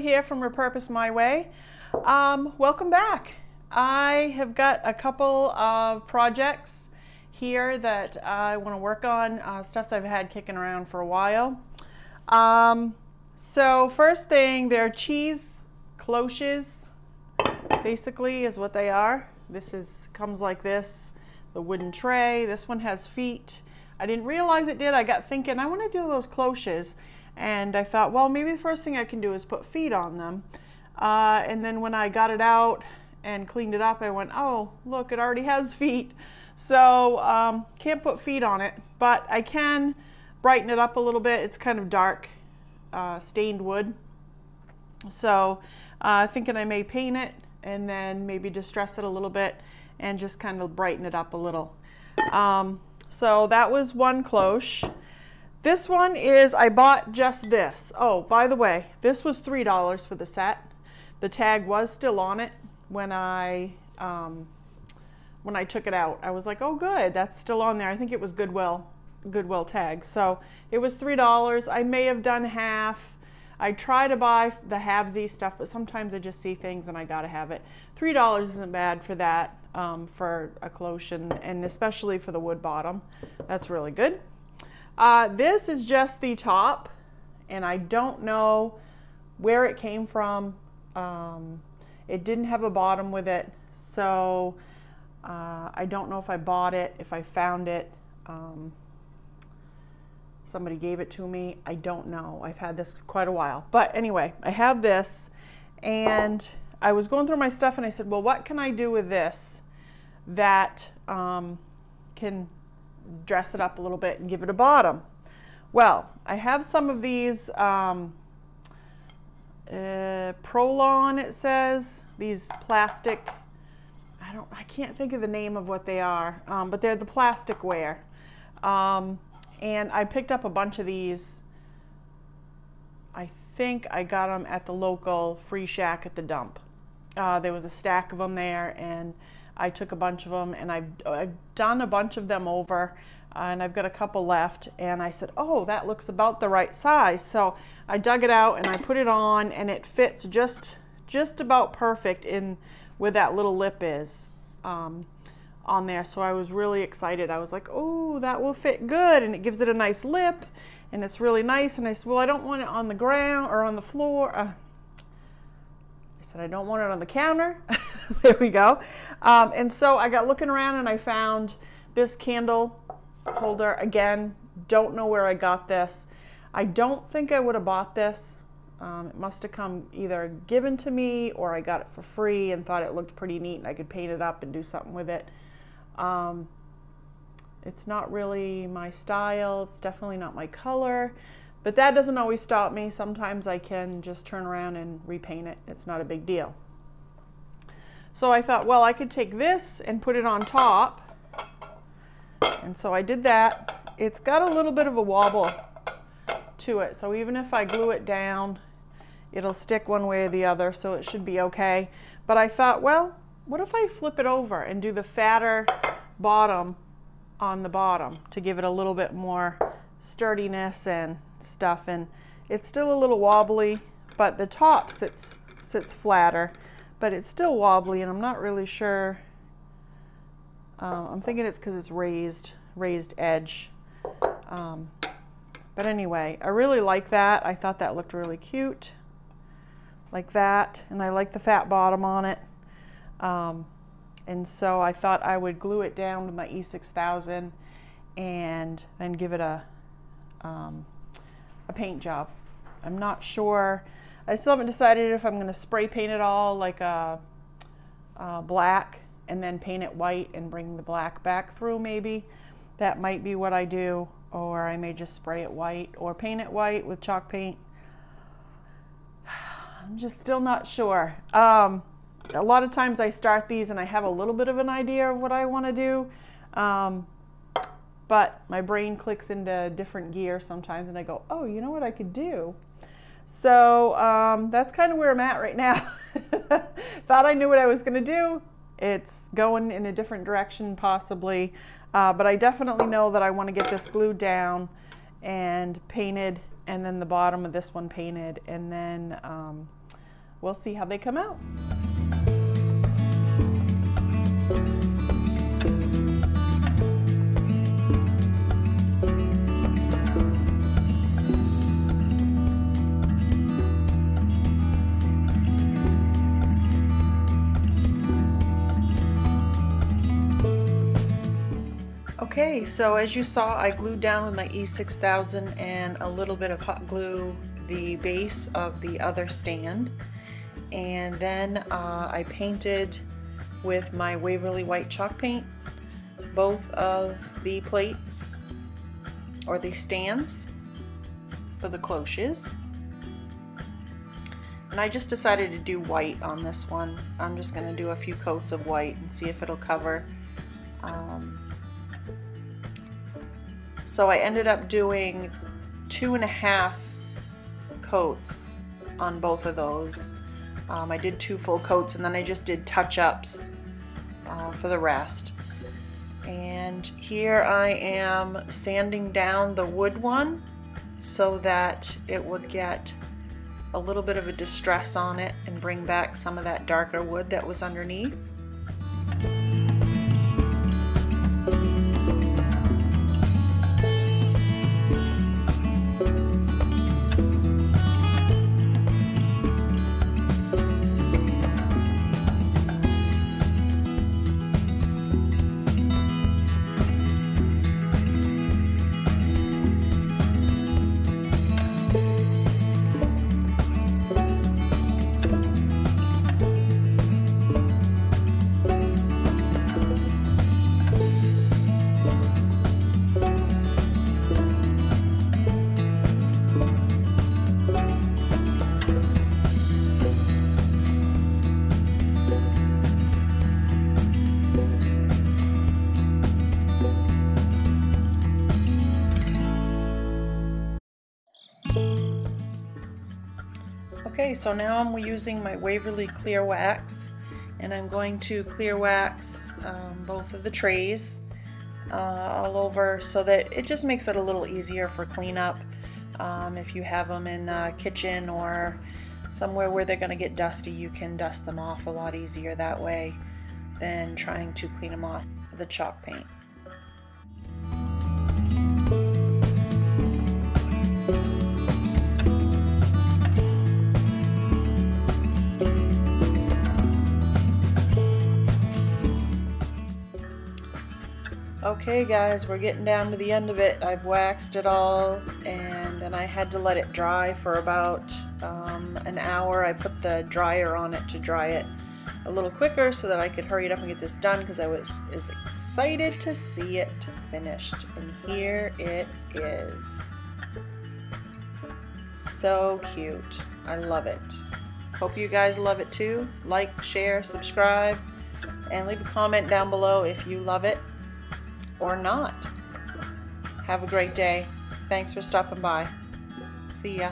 Here from Repurposed My Way. Um, welcome back. I have got a couple of projects here that I want to work on, uh, stuff that I've had kicking around for a while. Um, so first thing, they're cheese cloches, basically is what they are. This is comes like this, the wooden tray. This one has feet. I didn't realize it did. I got thinking, I want to do those cloches. And I thought, well, maybe the first thing I can do is put feet on them. Uh, and then when I got it out and cleaned it up, I went, oh, look, it already has feet. So um, can't put feet on it, but I can brighten it up a little bit. It's kind of dark uh, stained wood. So uh, thinking I may paint it and then maybe distress it a little bit and just kind of brighten it up a little. Um, so that was one cloche. This one is, I bought just this. Oh, by the way, this was $3 for the set. The tag was still on it when I, um, when I took it out. I was like, oh good, that's still on there. I think it was Goodwill, Goodwill tag. So it was $3. I may have done half. I try to buy the halvesy stuff, but sometimes I just see things and I gotta have it. $3 isn't bad for that, um, for a cloche and, and especially for the wood bottom. That's really good. Uh, this is just the top, and I don't know where it came from. Um, it didn't have a bottom with it, so uh, I don't know if I bought it, if I found it. Um, somebody gave it to me. I don't know. I've had this quite a while. But anyway, I have this, and I was going through my stuff, and I said, well, what can I do with this that um, can dress it up a little bit and give it a bottom. Well, I have some of these um, uh, Prolon, it says, these plastic, I don't, I can't think of the name of what they are, um, but they're the plastic wear. Um, and I picked up a bunch of these. I think I got them at the local free shack at the dump. Uh, there was a stack of them there and I took a bunch of them and I've, I've done a bunch of them over uh, and I've got a couple left and I said oh that looks about the right size. So I dug it out and I put it on and it fits just just about perfect in where that little lip is um, on there. So I was really excited. I was like oh that will fit good and it gives it a nice lip and it's really nice and I said well I don't want it on the ground or on the floor uh, said, I don't want it on the counter. there we go. Um, and so I got looking around and I found this candle holder. Again, don't know where I got this. I don't think I would have bought this. Um, it must have come either given to me or I got it for free and thought it looked pretty neat and I could paint it up and do something with it. Um, it's not really my style. It's definitely not my color. But that doesn't always stop me. Sometimes I can just turn around and repaint it. It's not a big deal. So I thought, well, I could take this and put it on top. And so I did that. It's got a little bit of a wobble to it. So even if I glue it down, it'll stick one way or the other, so it should be okay. But I thought, well, what if I flip it over and do the fatter bottom on the bottom to give it a little bit more sturdiness and stuff and it's still a little wobbly but the top sits sits flatter but it's still wobbly and I'm not really sure uh, I'm thinking it's because it's raised raised edge. Um, but anyway I really like that. I thought that looked really cute like that and I like the fat bottom on it. Um, and so I thought I would glue it down to my E6000 and then give it a um, a paint job. I'm not sure. I still haven't decided if I'm going to spray paint it all like a, a, black and then paint it white and bring the black back through maybe. That might be what I do. Or I may just spray it white or paint it white with chalk paint. I'm just still not sure. Um, a lot of times I start these and I have a little bit of an idea of what I want to do. Um, but my brain clicks into different gear sometimes and I go, oh, you know what I could do? So um, that's kind of where I'm at right now. Thought I knew what I was going to do. It's going in a different direction possibly, uh, but I definitely know that I want to get this glued down and painted and then the bottom of this one painted and then um, we'll see how they come out. Okay, so as you saw, I glued down with my E6000 and a little bit of hot glue the base of the other stand. And then uh, I painted with my Waverly White chalk paint both of the plates or the stands for the cloches. And I just decided to do white on this one. I'm just going to do a few coats of white and see if it'll cover um, so I ended up doing two and a half coats on both of those. Um, I did two full coats and then I just did touch-ups uh, for the rest. And here I am sanding down the wood one so that it would get a little bit of a distress on it and bring back some of that darker wood that was underneath. Okay, so now I'm using my Waverly Clear Wax and I'm going to clear wax um, both of the trays uh, all over so that it just makes it a little easier for cleanup um, if you have them in a kitchen or somewhere where they're going to get dusty you can dust them off a lot easier that way than trying to clean them off with the chalk paint. Okay guys, we're getting down to the end of it. I've waxed it all and then I had to let it dry for about um, an hour. I put the dryer on it to dry it a little quicker so that I could hurry it up and get this done because I was is excited to see it finished. And here it is. So cute. I love it. Hope you guys love it too. Like, share, subscribe, and leave a comment down below if you love it or not. Have a great day. Thanks for stopping by. See ya.